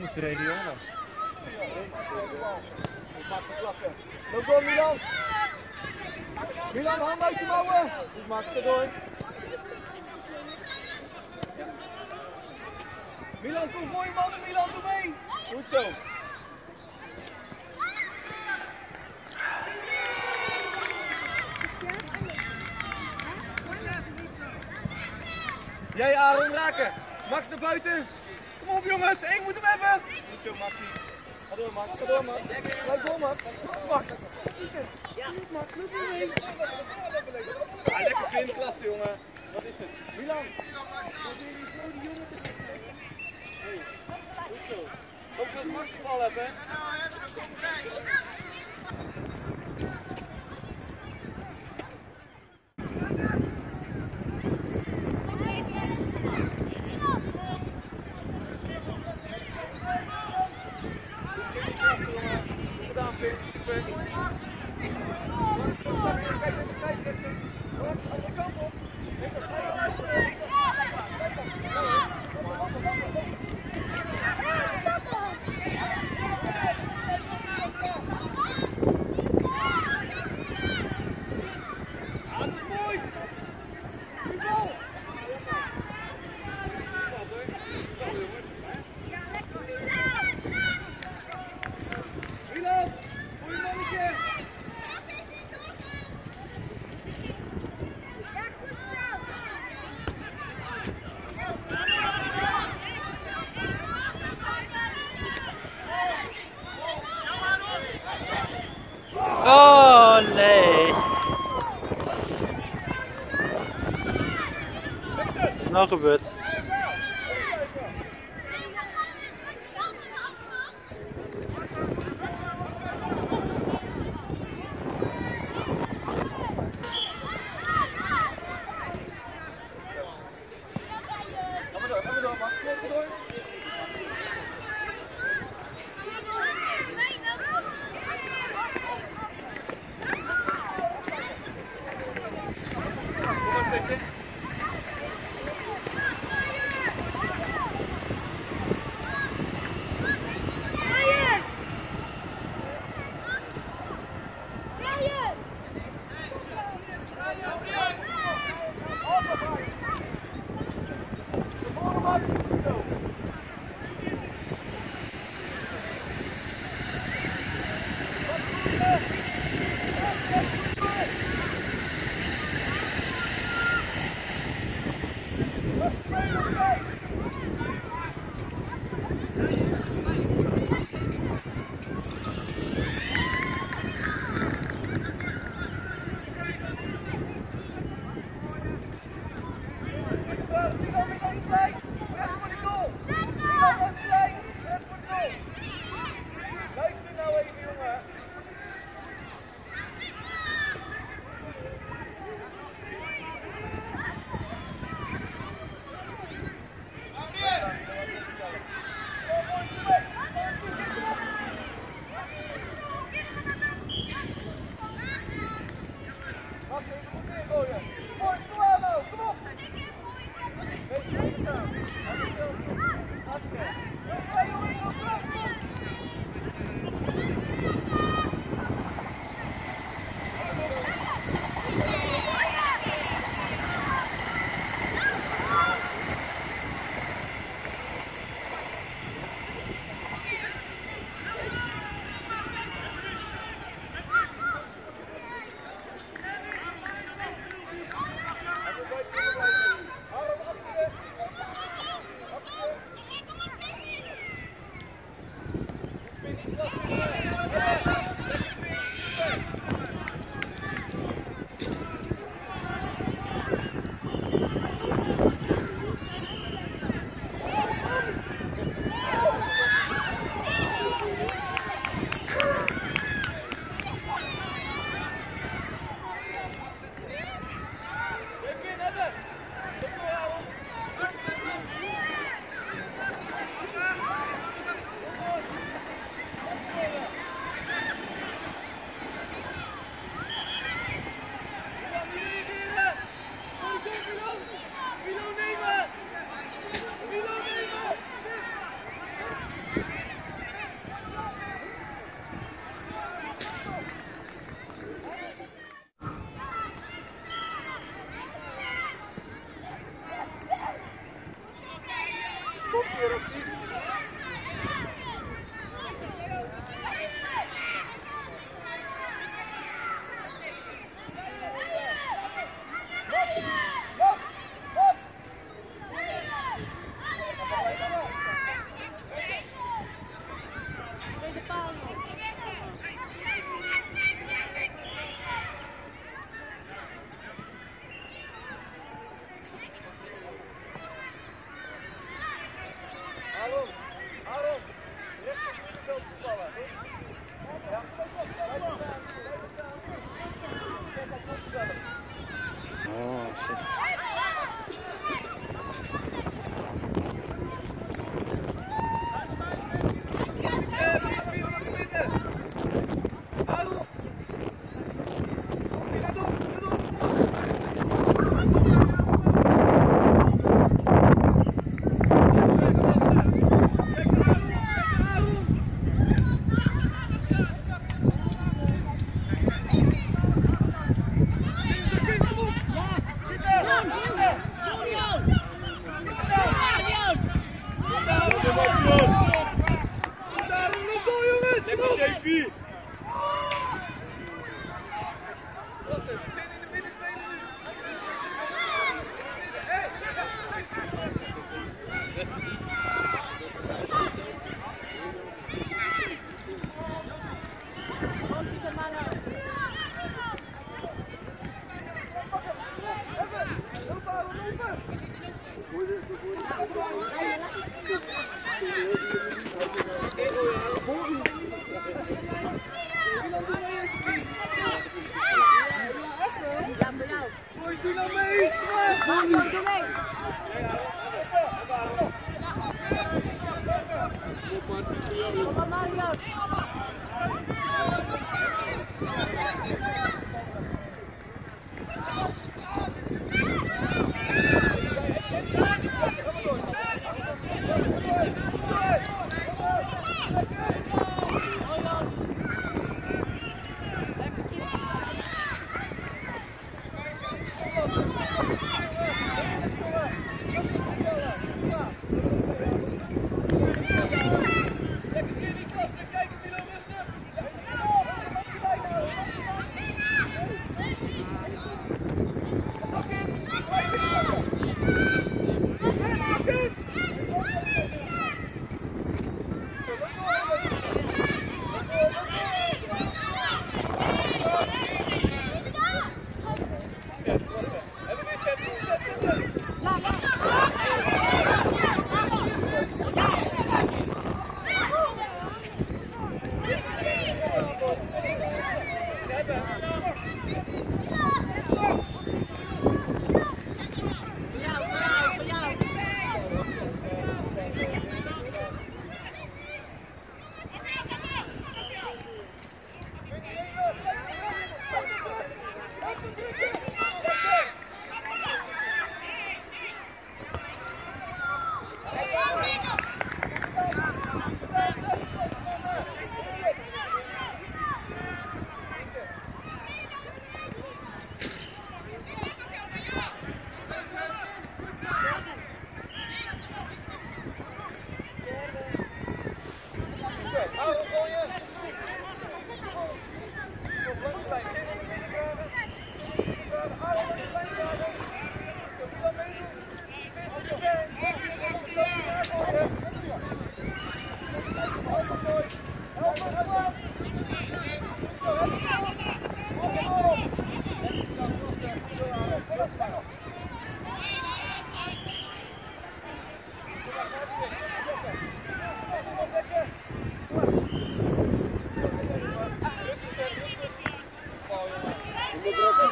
Moest de reden jongen. Maak de. Loop Milan. Milan, hand uit de mouwen. Goed Max, ga door. Milan, kom voor je mannen. Milan, doe mee. Goed zo. Jij Aaron raken. Max naar buiten. Kom op jongens, ik moet hem hebben. Goed zo Maxie. Ga door Max, ga door Max. Blijf door Max. Max. Ja. Max, loop er mee. Ja, lekker vind klasse jongen. Wat is het? Milan. Wat doe je zo die jongen te goed zo. Kom Max de bal hebben. Gebeurd? Oh, yeah.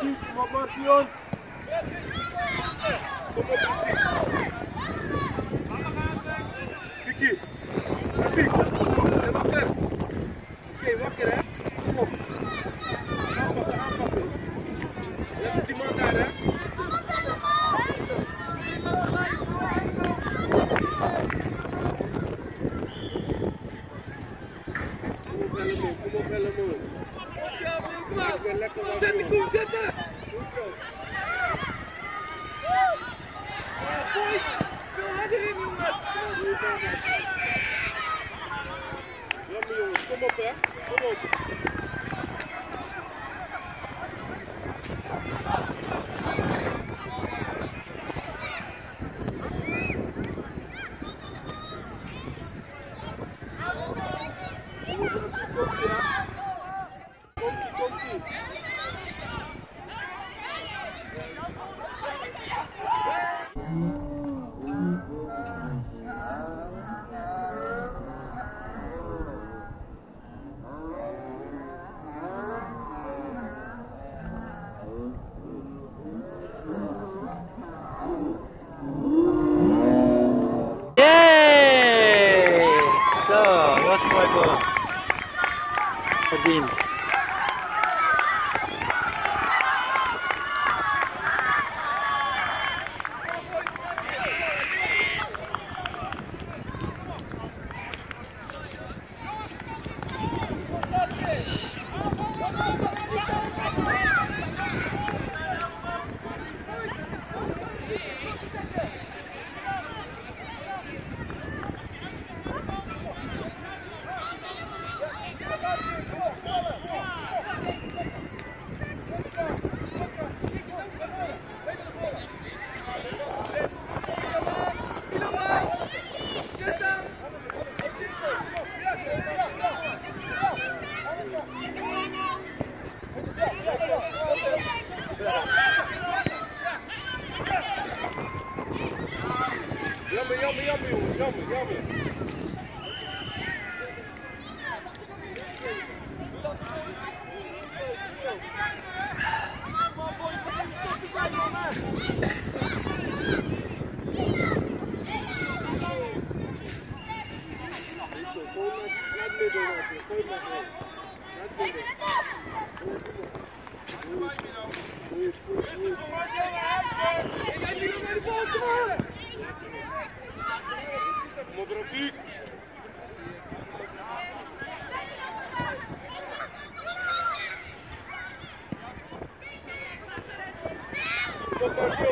Martin, vamos Martin. Fique. Fique. Fique. Fique. Fique. Fique. Fique. Fique. Fique. Fique. Parabéns. Jongens, Kom maar,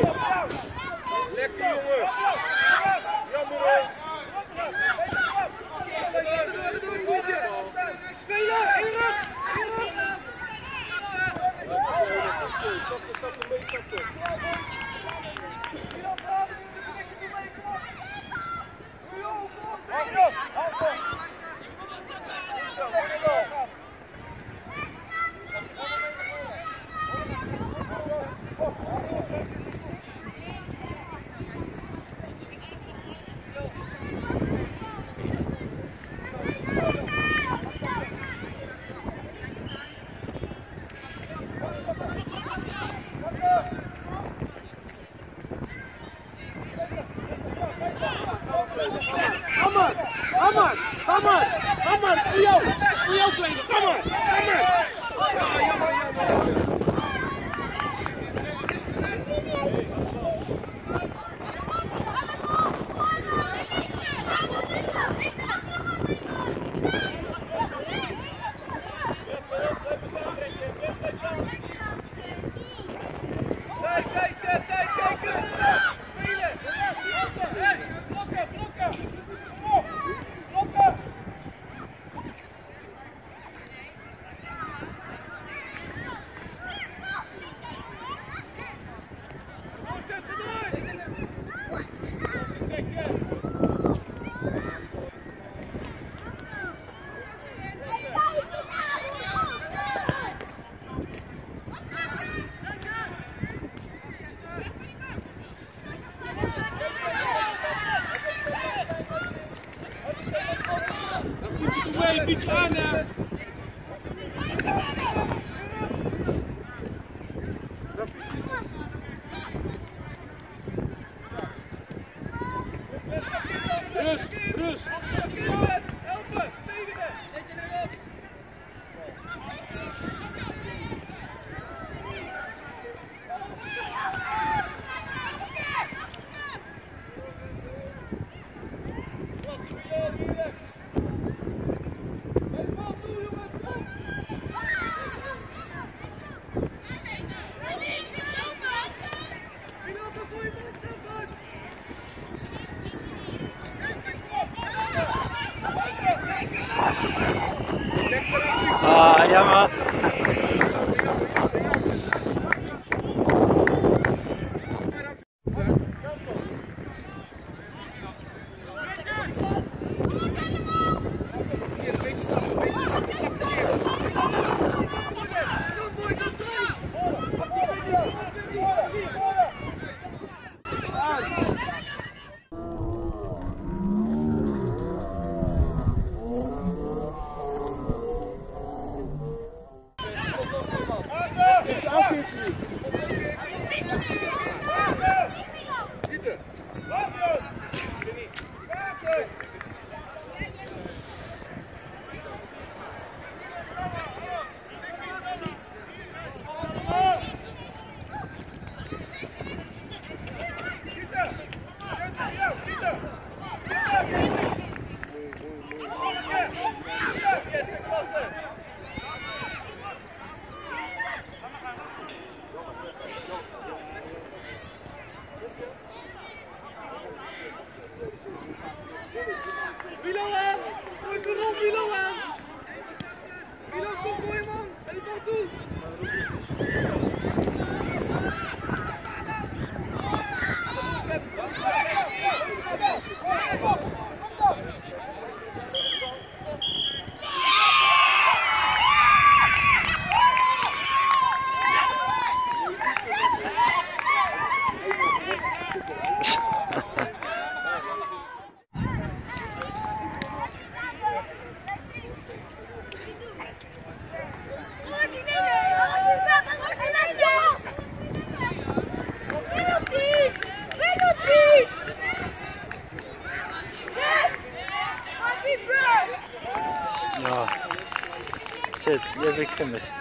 gemist.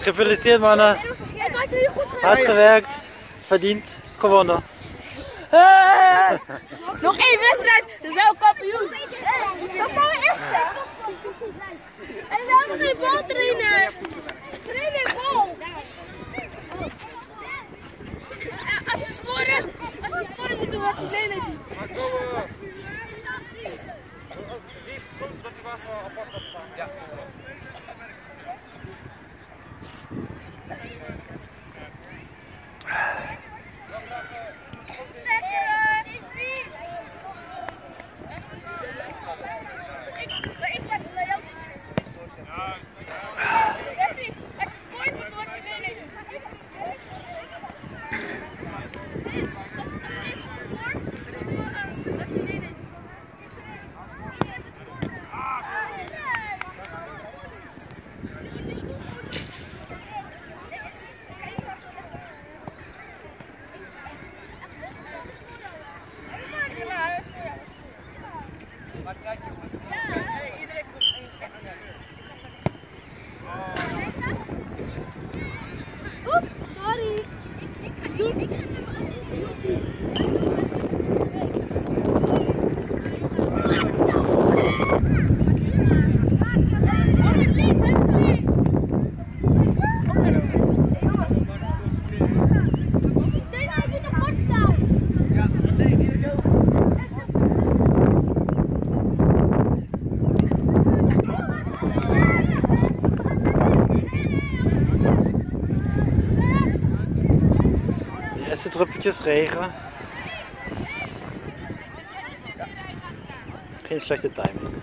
Gefeliciteerd mannen. Hard gewerkt, verdiend, gewonnen. Nog één wedstrijd, dus wel kampioen. Dan gaan we echt. En we hebben geen bal trainen. Trainen bal. Als we scoren, als we scoren moeten we wat verleden doen. Maar ik was naar jou. Jeffrey, Als je scoort moeten we wat verleden doen. Als als één van ons scoort, moeten we eh, wat verleden doen. Oep, sorry. Deze moet een kort staan. De eerste druppeltjes regen. Geen slechte timing.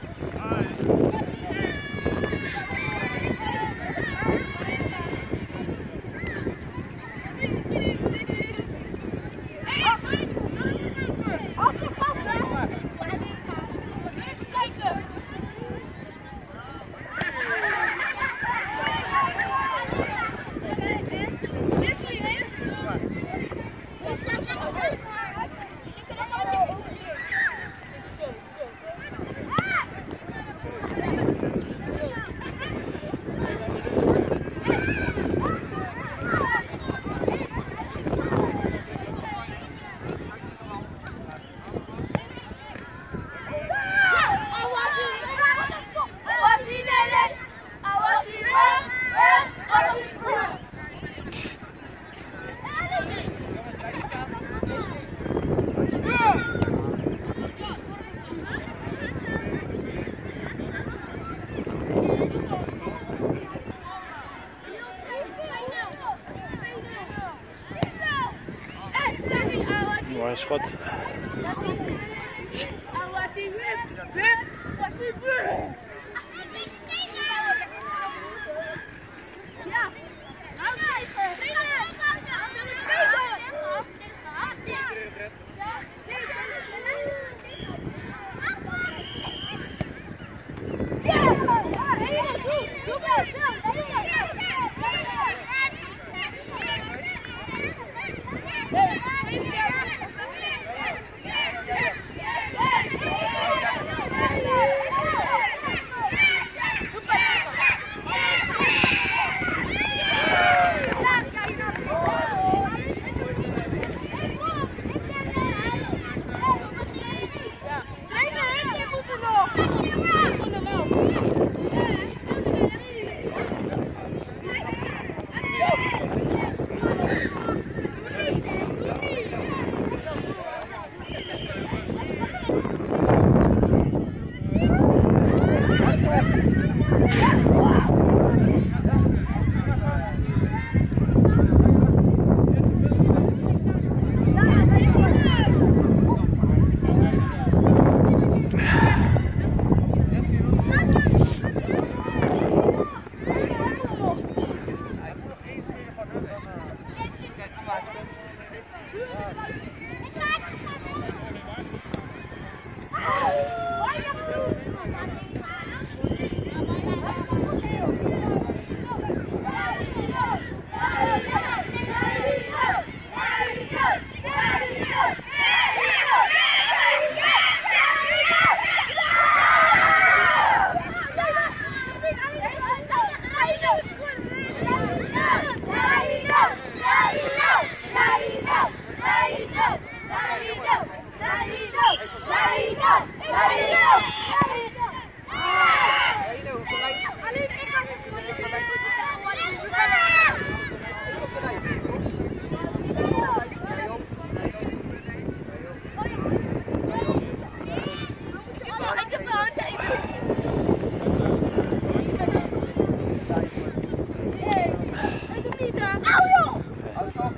Schrott.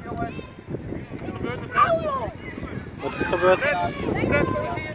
jongens. Wat is er gebeurd?